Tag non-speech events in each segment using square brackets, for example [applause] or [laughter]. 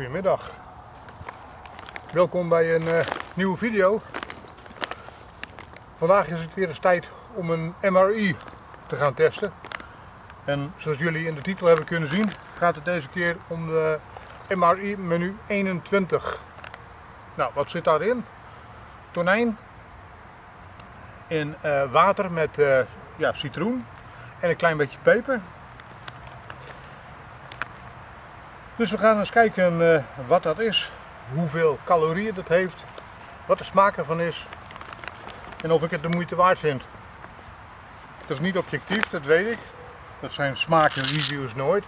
Goedemiddag. Welkom bij een uh, nieuwe video. Vandaag is het weer eens tijd om een MRI te gaan testen. En zoals jullie in de titel hebben kunnen zien, gaat het deze keer om de MRI menu 21. Nou, wat zit daarin? Tonijn in uh, water met uh, ja, citroen en een klein beetje peper. Dus we gaan eens kijken uh, wat dat is, hoeveel calorieën dat heeft, wat de smaak ervan is en of ik het de moeite waard vind. Het is niet objectief, dat weet ik. Dat zijn reviews nooit.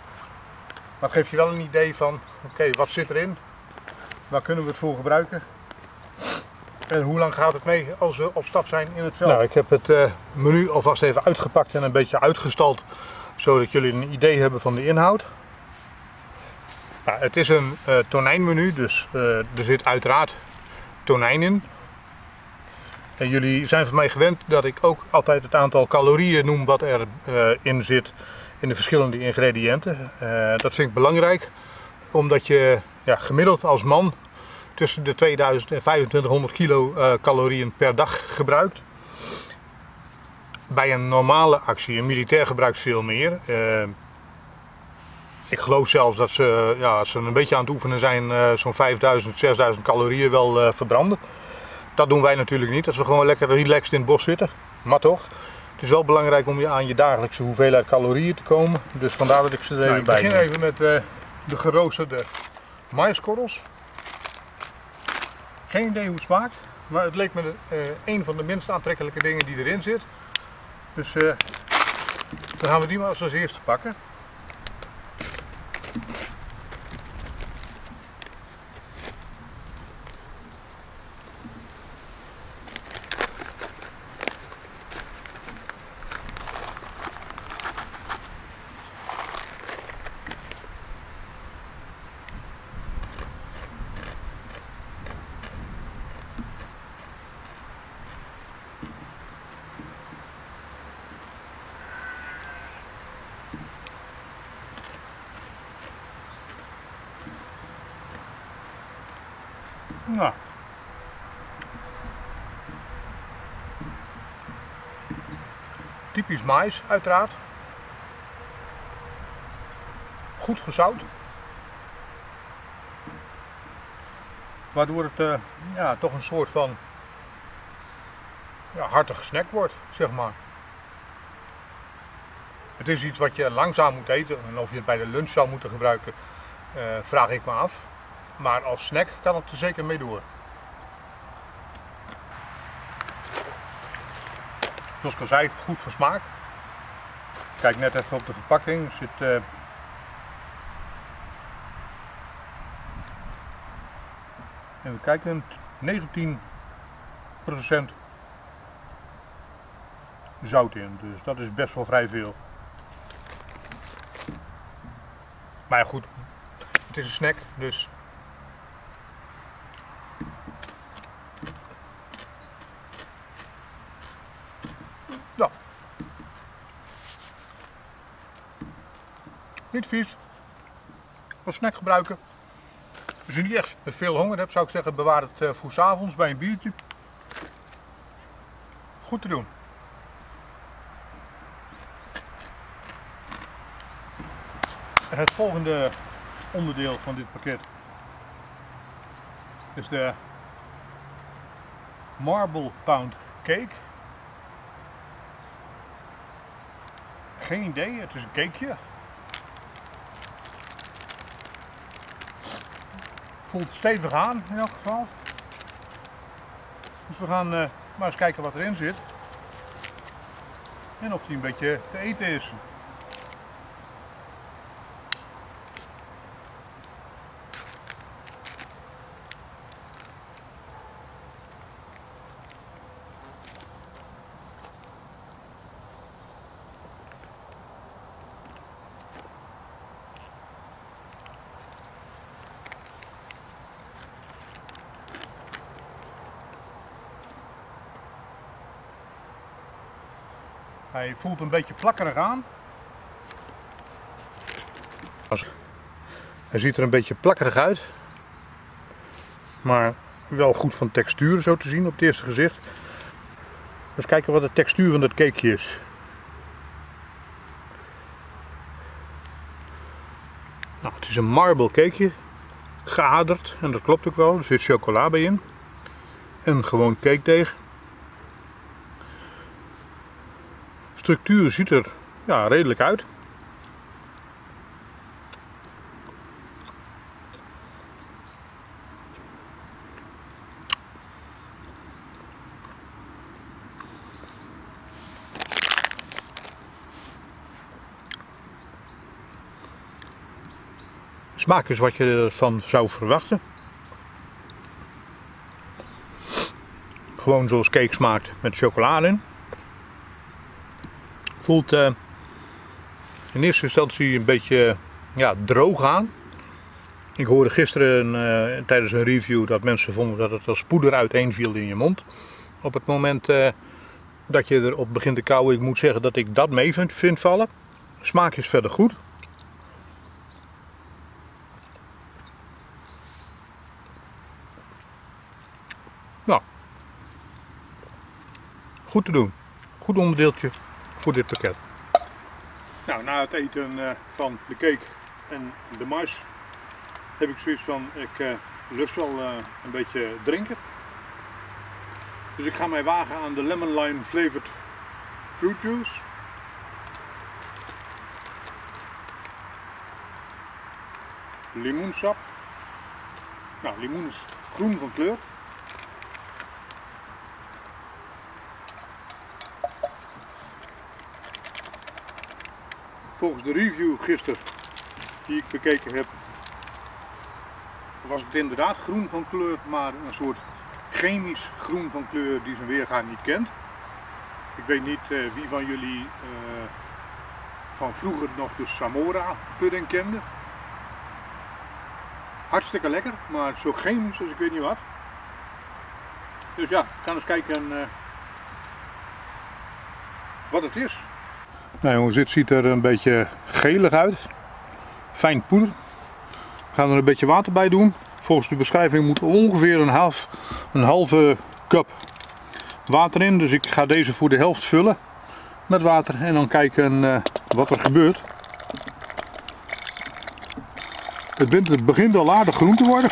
Maar het geeft je wel een idee van, oké, wat zit erin? Waar kunnen we het voor gebruiken? En hoe lang gaat het mee als we op stap zijn in het veld? Nou, ik heb het uh, menu alvast even uitgepakt en een beetje uitgestald, zodat jullie een idee hebben van de inhoud. Nou, het is een uh, tonijnmenu, dus uh, er zit uiteraard tonijn in. En jullie zijn van mij gewend dat ik ook altijd het aantal calorieën noem wat erin uh, in zit in de verschillende ingrediënten. dat vind ik belangrijk, omdat je ja, gemiddeld als man tussen de 2000 en 2500 kilo calorieën per dag gebruikt. Bij een normale actie, een militair gebruikt veel meer. Ik geloof zelfs dat ze, ja, als ze een beetje aan het oefenen zijn, uh, zo'n 5000, 6000 calorieën wel uh, verbranden. Dat doen wij natuurlijk niet, als we gewoon lekker relaxed in het bos zitten. Maar toch, het is wel belangrijk om je aan je dagelijkse hoeveelheid calorieën te komen. Dus vandaar dat ik ze er even nou, bij Ik begin even met uh, de geroosterde maïskorrels. Geen idee hoe het smaakt, maar het leek me een van de minst aantrekkelijke dingen die erin zit. Dus dan gaan we die maar als eerste pakken. Typisch mais, uiteraard. Goed gezout. Waardoor het uh, ja, toch een soort van ja, hartige snack wordt, zeg maar. Het is iets wat je langzaam moet eten en of je het bij de lunch zou moeten gebruiken, uh, vraag ik me af. Maar als snack kan het er zeker mee door. Zoals ik al zei, goed van smaak. Kijk net even op de verpakking. Er zit uh, en we kijken 19% zout in. Dus dat is best wel vrij veel. Maar goed, het is een snack, dus Niet vies. Als snack gebruiken. Als je niet echt veel honger hebt, zou ik zeggen bewaar het eh, voor s avonds bij een biertje. Goed te doen. Het volgende onderdeel van dit pakket is de Marble Pound Cake. Geen idee, het is een cakeje. Voelt stevig aan in elk geval. Dus we gaan uh, maar eens kijken wat erin zit. En of die een beetje te eten is. Hij voelt een beetje plakkerig aan. Hij ziet er een beetje plakkerig uit. Maar wel goed van textuur zo te zien op het eerste gezicht. Eens kijken wat de textuur van dat cakeje is. Nou, het is een marble cakeje. Geaderd. En dat klopt ook wel. Er zit chocola bij in. En gewoon cake Structuur ziet er ja, redelijk uit. Smaak is wat je ervan zou verwachten. Gewoon zoals cake smaakt met chocolade in. Voelt uh, in eerste instantie een beetje ja, droog aan. Ik hoorde gisteren uh, tijdens een review dat mensen vonden dat het als poeder uiteenviel in je mond. Op het moment uh, dat je erop begint te kauwen, ik moet zeggen dat ik dat mee vind, vind vallen. Smaak is verder goed. Nou, goed te doen. Goed onderdeeltje voor dit pakket. Nou, na het eten uh, van de cake en de mais heb ik zoiets van, ik uh, lust wel uh, een beetje drinken. Dus ik ga mij wagen aan de lemon lime flavored fruit juice. Limoensap. Nou, limoen is groen van kleur. Volgens de review gisteren die ik bekeken heb, was het inderdaad groen van kleur, maar een soort chemisch groen van kleur die zijn weergaan niet kent. Ik weet niet uh, wie van jullie uh, van vroeger nog de Samora pudding kende. Hartstikke lekker, maar zo chemisch als ik weet niet wat. Dus ja, gaan eens kijken uh, wat het is. Nou jongens, dit ziet er een beetje gelig uit. Fijn poeder. We gaan er een beetje water bij doen. Volgens de beschrijving moet ongeveer een, half, een halve cup water in. Dus ik ga deze voor de helft vullen met water en dan kijken uh, wat er gebeurt. Het begint al aardig groen te worden.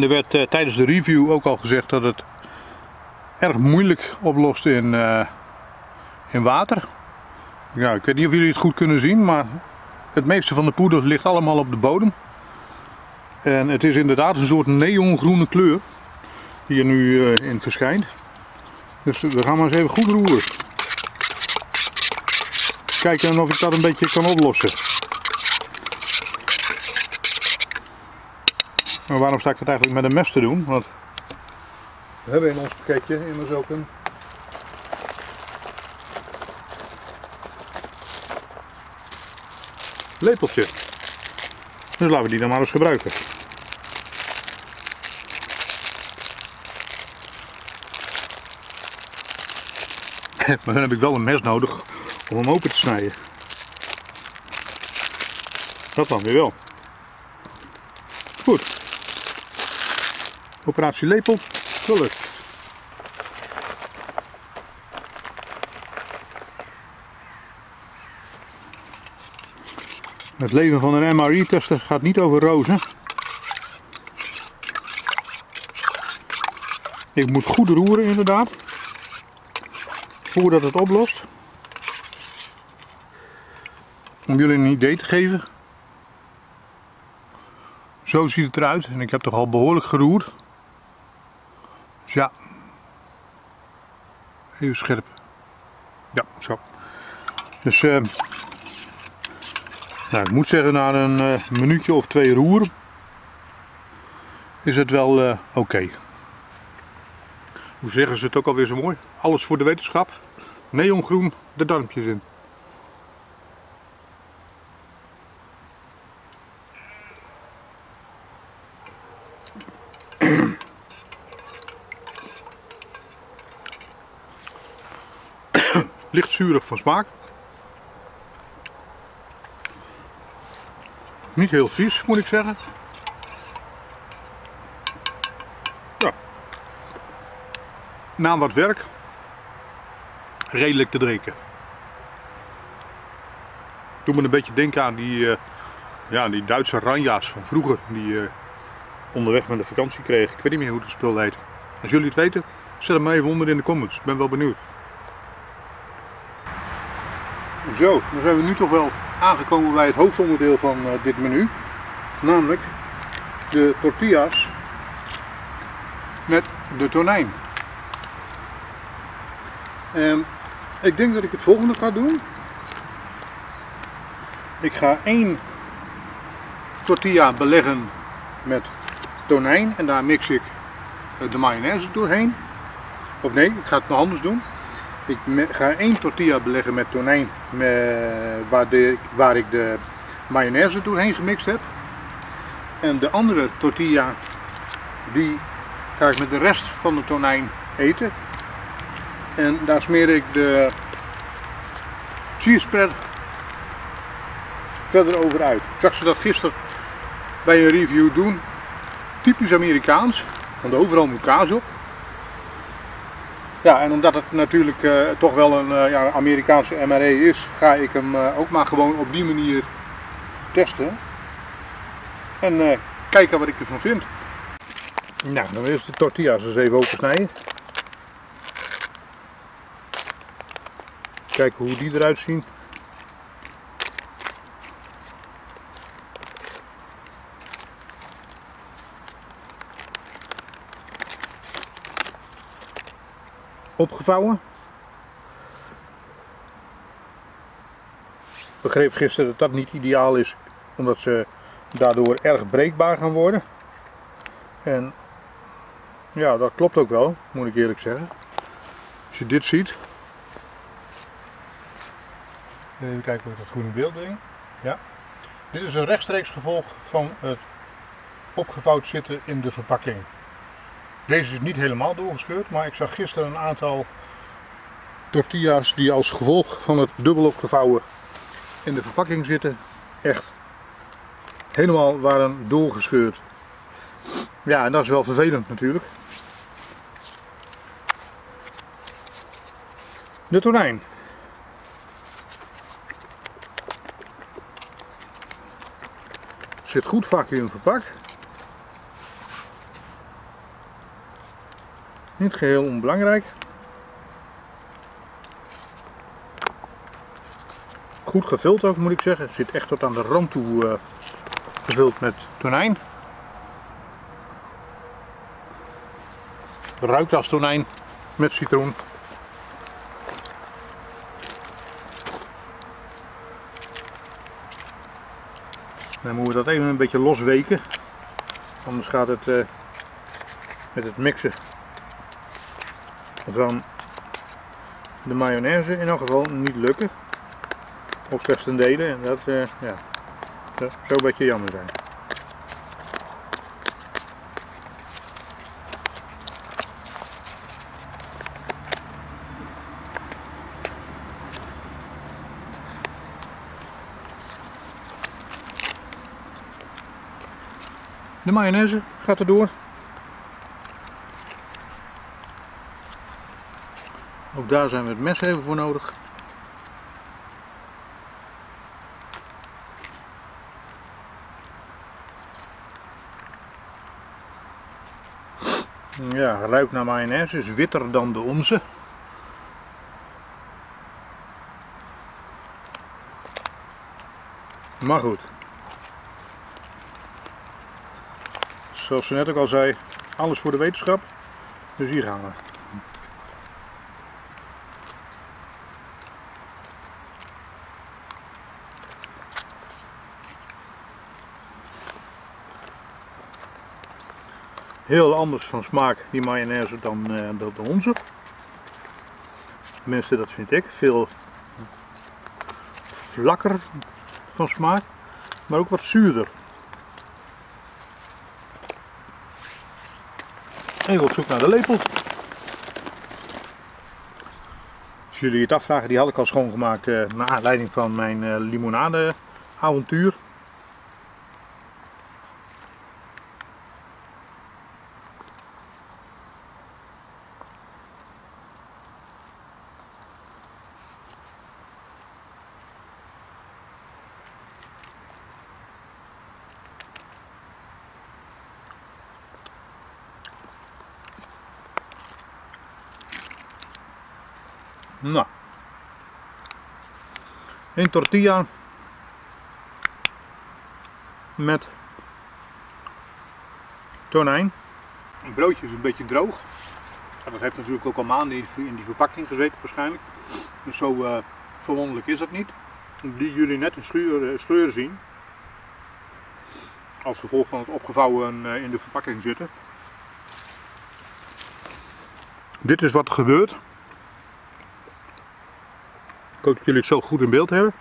En er werd uh, tijdens de review ook al gezegd dat het erg moeilijk oplost in, uh, in water. Ja, ik weet niet of jullie het goed kunnen zien, maar het meeste van de poeder ligt allemaal op de bodem. En het is inderdaad een soort neongroene kleur die er nu uh, in verschijnt. Dus we gaan maar eens even goed roeren. Kijken of ik dat een beetje kan oplossen. Maar waarom sta ik dat eigenlijk met een mes te doen? Want we hebben in ons pakketje immers ook een lepeltje. Dus laten we die dan maar eens gebruiken. [laughs] Maar dan heb ik wel een mes nodig om hem open te snijden. Dat dan weer wel. Goed. Operatie lepel, gelukt. Het leven van een MRI-tester gaat niet over rozen. Ik moet goed roeren inderdaad. Voordat het oplost. Om jullie een idee te geven. Zo ziet het eruit en ik heb toch al behoorlijk geroerd. Ja. Even scherp. Ja, zo. Dus uh, nou, ik moet zeggen na een uh, minuutje of twee roeren is het wel uh, oké. Hoe zeggen ze het ook alweer zo mooi? Alles voor de wetenschap. Neongroen, de darmpjes in. Licht zuurig van smaak. Niet heel vies moet ik zeggen. Ja. Na wat werk redelijk te drinken. Doe me een beetje denken aan die, uh, ja, die Duitse ranja's van vroeger. Die uh, onderweg met de vakantie kreeg. Ik weet niet meer hoe het spul heet. Als jullie het weten, zet het maar even onder in de comments. Ik ben wel benieuwd. Zo, dan zijn we nu toch wel aangekomen bij het hoofdonderdeel van uh, dit menu. Namelijk de tortillas met de tonijn. En ik denk dat ik het volgende ga doen. Ik ga één tortilla beleggen met tonijn en daar mix ik de mayonaise doorheen. Of nee, ik ga het nog anders doen. Ik ga één tortilla beleggen met tonijn waar, de, waar ik de mayonaise doorheen gemixt heb. En de andere tortilla die ga ik met de rest van de tonijn eten. En daar smeer ik de cheese spread verder over uit. Ik zag ze dat gisteren bij een review doen. Typisch Amerikaans, want overal moet kaas op. Ja, en omdat het natuurlijk uh, toch wel een uh, ja, Amerikaanse MRE is, ga ik hem uh, ook maar gewoon op die manier testen. En kijken wat ik ervan vind. Nou, dan eerst de tortillas eens even opensnijden. Kijken hoe die eruit zien. Opgevouwen. Ik begreep gisteren dat dat niet ideaal is, omdat ze daardoor erg breekbaar gaan worden. En ja, dat klopt ook wel, moet ik eerlijk zeggen. Als je dit ziet, Even kijken of ik dat goed in beeld breng. Ja. Dit is een rechtstreeks gevolg van het opgevouwd zitten in de verpakking. Deze is niet helemaal doorgescheurd, maar ik zag gisteren een aantal tortillas die als gevolg van het dubbel opgevouwen in de verpakking zitten, echt helemaal waren doorgescheurd. Ja, en dat is wel vervelend natuurlijk. De tonijn. Zit goed vacuüm verpakt. Niet geheel onbelangrijk. Goed gevuld ook moet ik zeggen. Het zit echt tot aan de rand toe uh, gevuld met tonijn. Ruikt als tonijn met citroen. Dan moeten we dat even een beetje losweken. Anders gaat het uh, met het mixen van de mayonaise in elk geval niet lukken. Of slechts ten dele. En dat uh, ja, zou een beetje jammer zijn. De mayonaise gaat erdoor. Daar zijn we het mes even voor nodig. Ja, ruikt naar mayonaise, is witter dan de onze. Maar goed. Zoals ze net ook al zei, alles voor de wetenschap. Dus hier gaan we. Heel anders van smaak die mayonaise dan, uh, dan onze. Tenminste, dat vind ik. Veel vlakker van smaak, maar ook wat zuurder. Even op zoek naar de lepel. Als jullie het afvragen, die had ik al schoongemaakt uh, naar aanleiding van mijn uh, limonade avontuur. Nou. Een tortilla met tonijn. Het broodje is een beetje droog. dat heeft natuurlijk ook al maanden in die verpakking gezeten waarschijnlijk. Dus zo uh, verwonderlijk is dat niet. Die jullie net een sleur, sleur zien. Als gevolg van het opgevouwen uh, in de verpakking zitten. Dit is wat er gebeurt. Ik hoop dat jullie het zo goed in beeld hebben.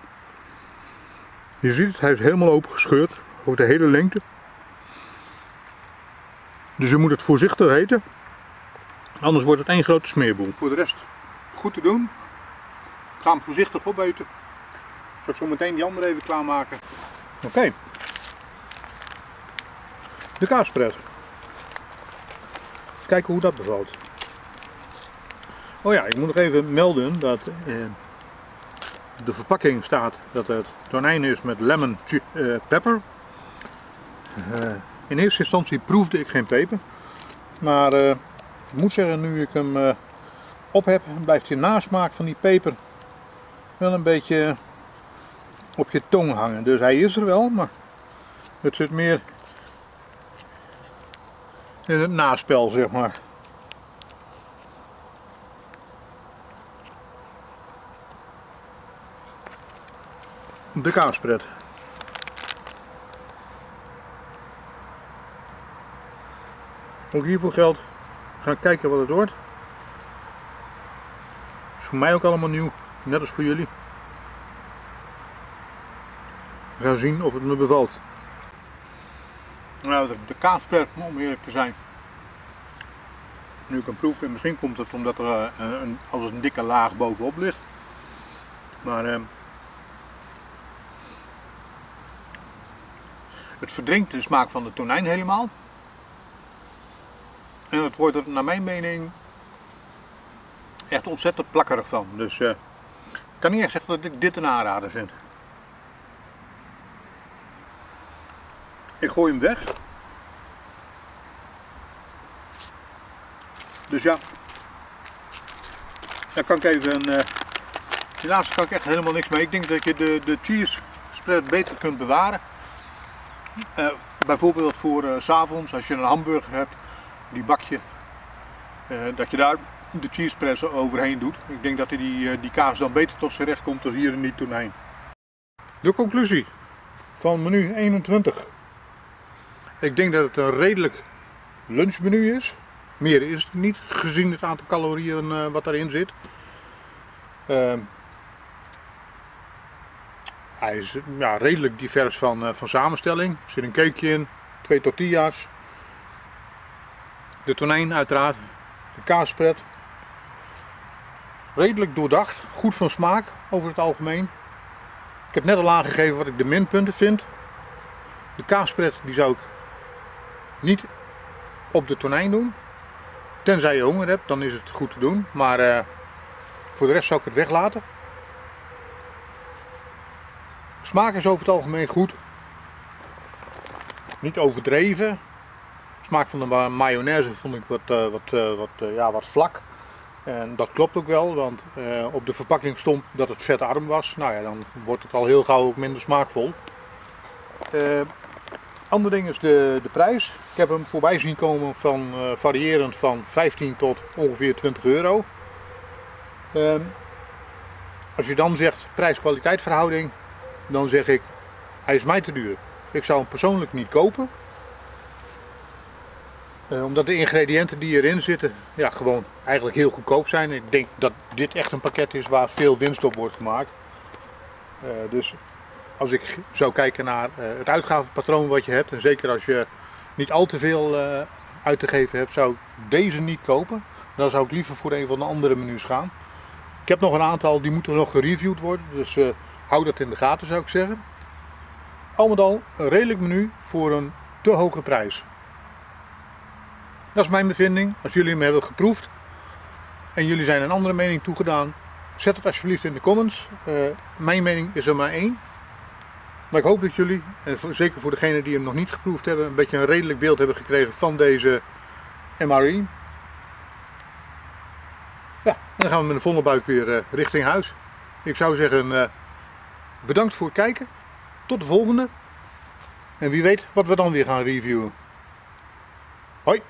Je ziet het, hij is helemaal open gescheurd over de hele lengte. Dus je moet het voorzichtig eten, anders wordt het één grote smeerboel. Voor de rest goed te doen. Ik ga hem voorzichtig opeten. Zal ik zo meteen die andere even klaarmaken. Oké. De kaaspret. Eens kijken hoe dat bevalt. Oh ja, ik moet nog even melden dat eh, de verpakking staat dat het tonijn is met lemon uh, pepper. Uh, in eerste instantie proefde ik geen peper. Maar uh, ik moet zeggen, nu ik hem op heb, blijft die nasmaak van die peper wel een beetje op je tong hangen. Dus hij is er wel, maar het zit meer in het naspel, zeg maar. De kaaspret. Ook hiervoor geldt, gaan kijken wat het wordt. Is voor mij ook allemaal nieuw, net als voor jullie. We gaan zien of het me bevalt. Nou, de, kaaspret, om eerlijk te zijn. Nu ik hem proeven, misschien komt het omdat er uh, een, als een dikke laag bovenop ligt. Maar Het verdrinkt de smaak van de tonijn helemaal. En het wordt er naar mijn mening echt ontzettend plakkerig van. Dus uh, ik kan niet echt zeggen dat ik dit een aanrader vind. Ik gooi hem weg. Dus ja, daar kan ik even een... Uh, kan ik echt helemaal niks mee. Ik denk dat je de, de cheese spread beter kunt bewaren. Uh, bijvoorbeeld voor uh, s avonds als je een hamburger hebt, die bakje, uh, dat je daar de cheese press overheen doet. Ik denk dat die, die kaas dan beter tot zijn recht komt dan hier in die tonijn. De conclusie van menu 21. Ik denk dat het een redelijk lunchmenu is. Meer is het niet, gezien het aantal calorieën wat erin zit. Ehm, hij is ja, redelijk divers van, uh, van samenstelling. Er zit een cakeje in, twee tortillas, de tonijn uiteraard, de kaaspret. Redelijk doordacht, goed van smaak over het algemeen. Ik heb net al aangegeven wat ik de minpunten vind. De kaaspret die zou ik niet op de tonijn doen. Tenzij je honger hebt, dan is het goed te doen. Maar uh, voor de rest zou ik het weglaten. Smaak is over het algemeen goed. Niet overdreven. Smaak van de mayonaise vond ik wat, uh, wat, uh, wat, uh, ja, wat vlak. En dat klopt ook wel, want op de verpakking stond dat het vetarm was. Nou ja, dan wordt het al heel gauw ook minder smaakvol. ander ding is de, de prijs. Ik heb hem voorbij zien komen van variërend van 15 tot ongeveer 20 euro. Ehm, als je dan zegt prijs-kwaliteit verhouding, dan zeg ik, hij is mij te duur. Ik zou hem persoonlijk niet kopen. Uh, omdat de ingrediënten die erin zitten, ja, gewoon eigenlijk heel goedkoop zijn. Ik denk dat dit echt een pakket is waar veel winst op wordt gemaakt. Uh, dus als ik zou kijken naar uh, het uitgavenpatroon wat je hebt, en zeker als je niet al te veel uit te geven hebt, zou ik deze niet kopen. Dan zou ik liever voor een van de andere menus gaan. Ik heb nog een aantal die moeten nog gereviewd worden, dus hou dat in de gaten zou ik zeggen. Al met al een redelijk menu voor een te hoge prijs. Dat is mijn bevinding. Als jullie hem hebben geproefd en jullie zijn een andere mening toegedaan, zet het alsjeblieft in de comments. Uh, mijn mening is er maar één. Maar ik hoop dat jullie, en zeker voor degenen die hem nog niet geproefd hebben, een beetje een redelijk beeld hebben gekregen van deze MRI. Ja, en dan gaan we met een volle buik weer uh, richting huis. Ik zou zeggen, uh, bedankt voor het kijken. Tot de volgende. En wie weet wat we dan weer gaan reviewen. Hoi!